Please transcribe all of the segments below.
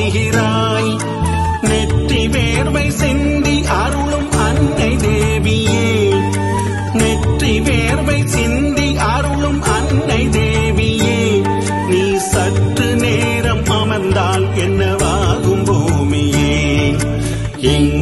உதவி நெற்றி வேர்வை சிந்தி அருளும் அன்னை தேவியே. நெற்றி வேர்வை சிந்தி அருளும் அன்னை தேவியே. நீ சற்று நேரம் அமர்ந்தால் என்னவாகும் பூமியே. எங்கே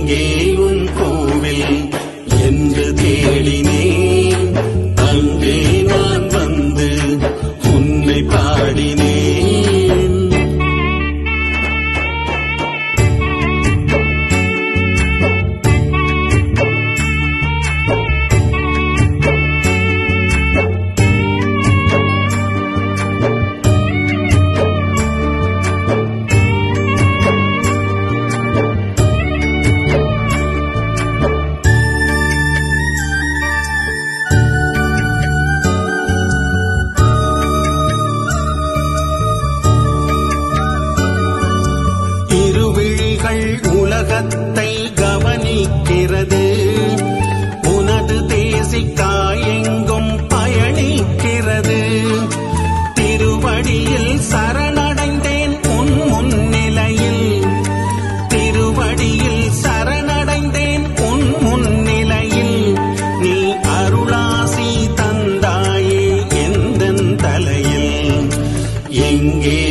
இங்கே